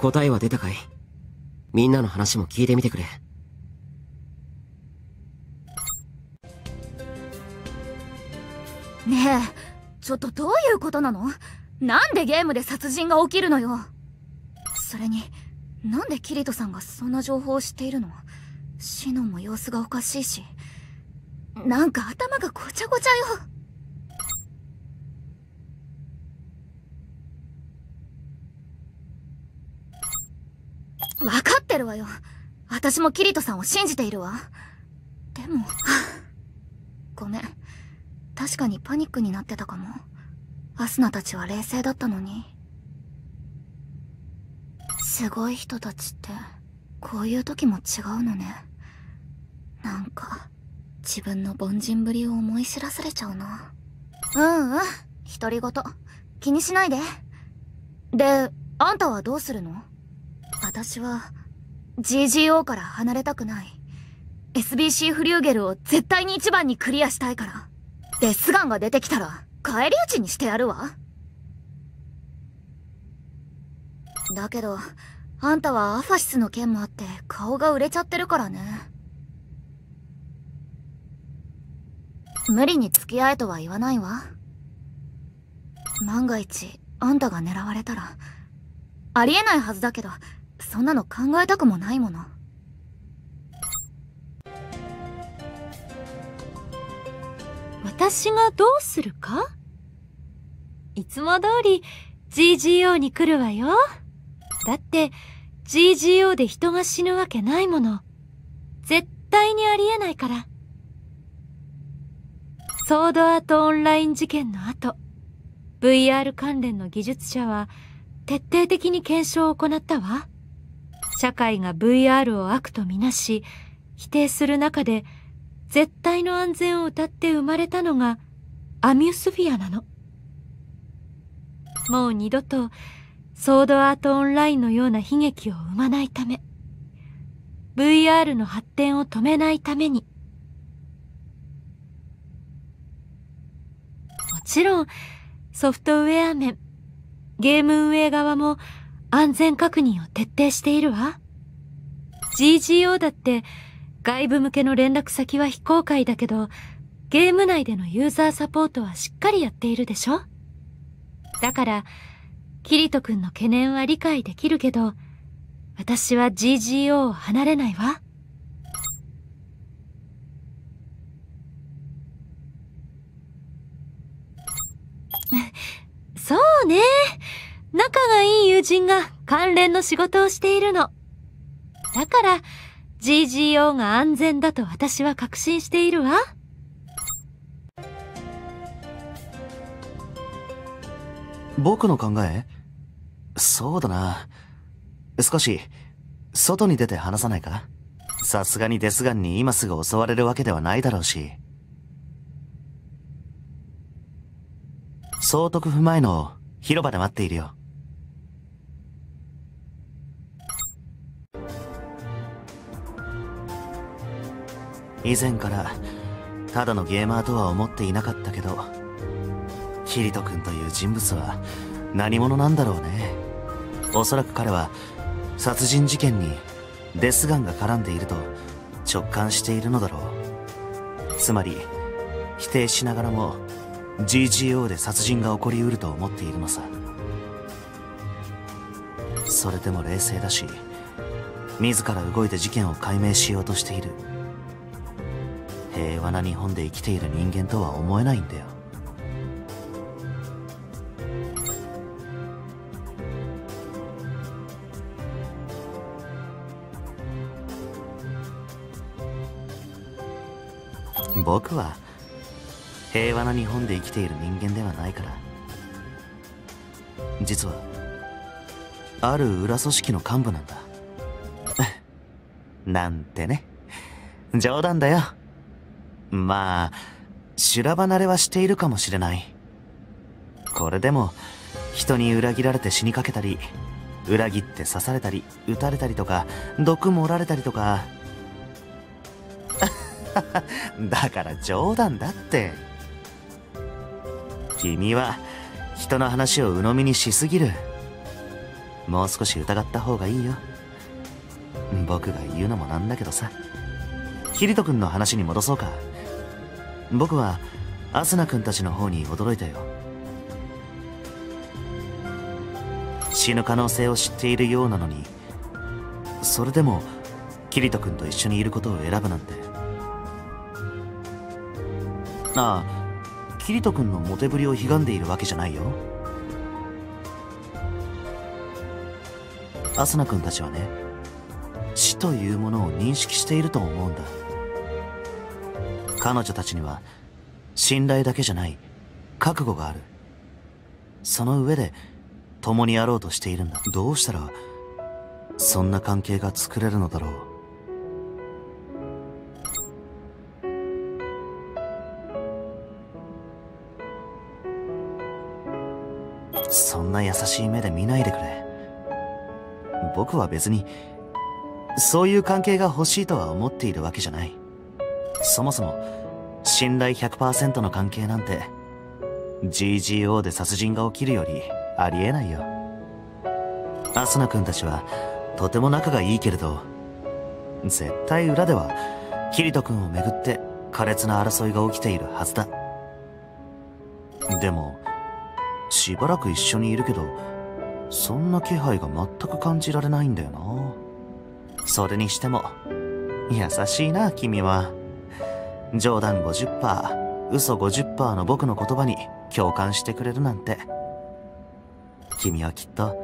答えは出たかい？みんなの話も聞いてみてくれ。ねえ、ちょっとどういうことなの？なんでゲームで殺人が起きるのよ？それに、なんでキリトさんがそんな情報を知っているの？シノンも様子がおかしいし。なんか頭がごちゃごちゃよ。わかってるわよ。私もキリトさんを信じているわ。でも、ごめん。確かにパニックになってたかも。アスナたちは冷静だったのに。すごい人たちって、こういう時も違うのね。なんか、自分の凡人ぶりを思い知らされちゃうな。うんうん、独り言。気にしないで。で、あんたはどうするの？私は GGO から離れたくない。SBC フリューゲルを絶対に一番にクリアしたいから。デスガンが出てきたら返り討ちにしてやるわ。だけどあんたはアファシスの件もあって顔が売れちゃってるからね。無理に付き合えとは言わないわ。万が一あんたが狙われたらありえないはずだけど。そんなの考えたくもないもの私がどうするか？いつも通り GGO に来るわよ。だって GGO で人が死ぬわけないもの。絶対にありえないから。ソードアートオンライン事件の後、VR 関連の技術者は徹底的に検証を行ったわ。社会が VR を悪とみなし、否定する中で、絶対の安全を謳って生まれたのが、アミュスフィアなの。もう二度と、ソードアートオンラインのような悲劇を生まないため、VR の発展を止めないために、もちろん、ソフトウェア面、ゲーム運営側も安全確認を徹底しているわ。GGO だって外部向けの連絡先は非公開だけど、ゲーム内でのユーザーサポートはしっかりやっているでしょ？だから、キリト君の懸念は理解できるけど、私は GGO を離れないわ。そうね。仲がいい友人が関連の仕事をしているの。だから、GGO が安全だと私は確信しているわ。僕の考え？そうだな。少し、外に出て話さないか？さすがにデスガンに今すぐ襲われるわけではないだろうし。総督府前の広場で待っているよ。以前からただのゲーマーとは思っていなかったけどキリト君という人物は何者なんだろうね。おそらく彼は殺人事件にデスガンが絡んでいると直感しているのだろう。つまり否定しながらも GGO で殺人が起こりうると思っているのさ。それでも冷静だし自ら動いて事件を解明しようとしている。平和な日本で生きている人間とは思えないんだよ。僕は平和な日本で生きている人間ではないから。実はある裏組織の幹部なんだ。なんてね。冗談だよ。まあ、修羅離れはしているかもしれない。これでも、人に裏切られて死にかけたり、裏切って刺されたり、撃たれたりとか、毒盛られたりとか。だから冗談だって。君は、人の話を鵜呑みにしすぎるもう少し疑った方がいいよ僕が言うのもなんだけどさキリト君の話に戻そうか僕はアスナ君たちの方に驚いたよ。死ぬ可能性を知っているようなのにそれでもキリト君と一緒にいることを選ぶなんて。ああキリト君のモテぶりをひがんでいるわけじゃないよ。アスナ君たちはね死というものを認識していると思うんだ。彼女たちには信頼だけじゃない覚悟がある。その上で共にやろうとしているんだ。どうしたらそんな関係が作れるのだろう。そんな優しい目で見ないでくれ。僕は別にそういう関係が欲しいとは思っているわけじゃない。そもそも信頼100%の関係なんて GGO で殺人が起きるよりありえないよ。アスナ君たちはとても仲がいいけれど絶対裏ではキリト君をめぐって苛烈な争いが起きているはずだ。でもしばらく一緒にいるけどそんな気配が全く感じられないんだよな。それにしても優しいな君は。冗談50%嘘50%の僕の言葉に共感してくれるなんて。君はきっと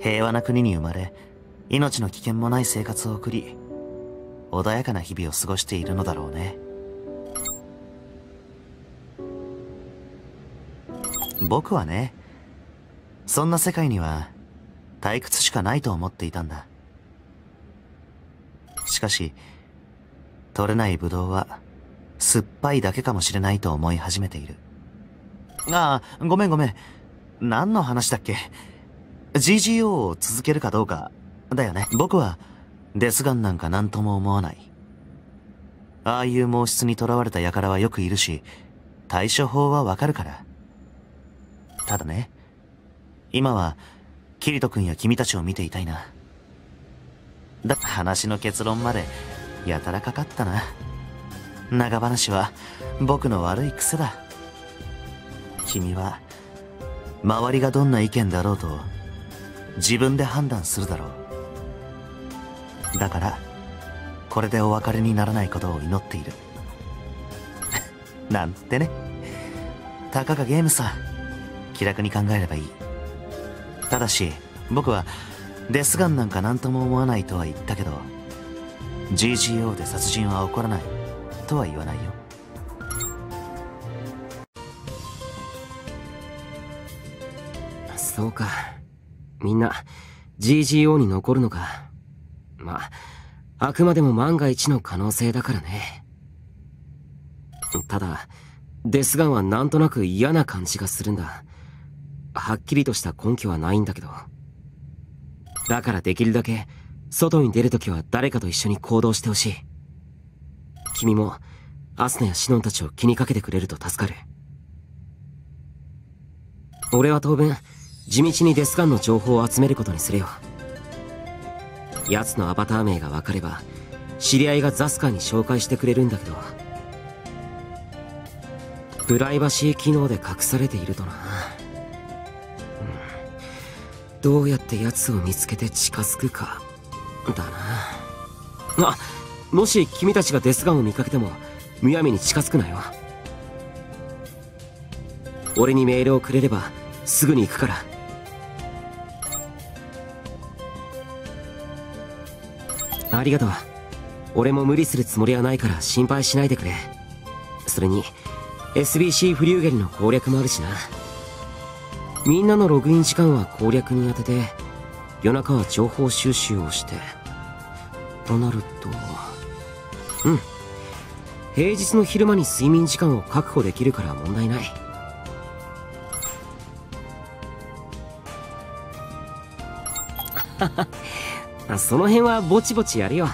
平和な国に生まれ命の危険もない生活を送り穏やかな日々を過ごしているのだろうね。僕はねそんな世界には退屈しかないと思っていたんだ。しかし取れないブドウは酸っぱいだけかもしれないと思い始めている。ああごめんごめん。何の話だっけ？GGO を続けるかどうかだよね。僕はデスガンなんか何とも思わない。ああいう毛質に囚われた輩はよくいるし対処法はわかるから。ただね今はキリト君や君たちを見ていたいな。だ話の結論までやたらかかったな。長話は僕の悪い癖だ。君は周りがどんな意見だろうと自分で判断するだろう。だからこれでお別れにならないことを祈っている。なんてね。たかがゲームさ。気楽に考えればいい。ただし僕はデスガンなんか何とも思わないとは言ったけど GGO で殺人は起こらない。とは言わないよそうか。みんな、GGO に残るのか。まあ、あくまでも万が一の可能性だからね。ただ、デスガンはなんとなく嫌な感じがするんだ。はっきりとした根拠はないんだけど。だからできるだけ、外に出るときは誰かと一緒に行動してほしい。君も、アスナやシノンたちを気にかけてくれると助かる。俺は当分、地道にデスガンの情報を集めることにするよ。奴のアバター名が分かれば、知り合いがザスカーに紹介してくれるんだけど、プライバシー機能で隠されているとな。どうやって奴を見つけて近づくか、だな。あ、もし君たちがデスガンを見かけても、むやみに近づくなよ。俺にメールをくれれば、すぐに行くから。ありがとう。俺も無理するつもりはないから心配しないでくれ。それに、SBC フリューゲルの攻略もあるしな。みんなのログイン時間は攻略に当てて、夜中は情報収集をして。となると、うん。平日の昼間に睡眠時間を確保できるから問題ない。その辺はぼちぼちやるよ。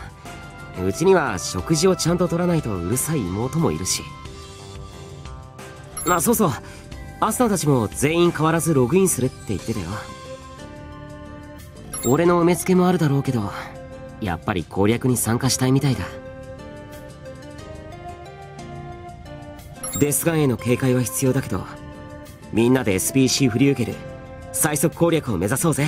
うちには食事をちゃんと取らないとうるさい妹もいるし。あ、そうそう。アスナたちも全員変わらずログインするって言ってたよ俺の埋め付けもあるだろうけどやっぱり攻略に参加したいみたいだデスガンへの警戒は必要だけどみんなで SPC 振り受ける最速攻略を目指そうぜ。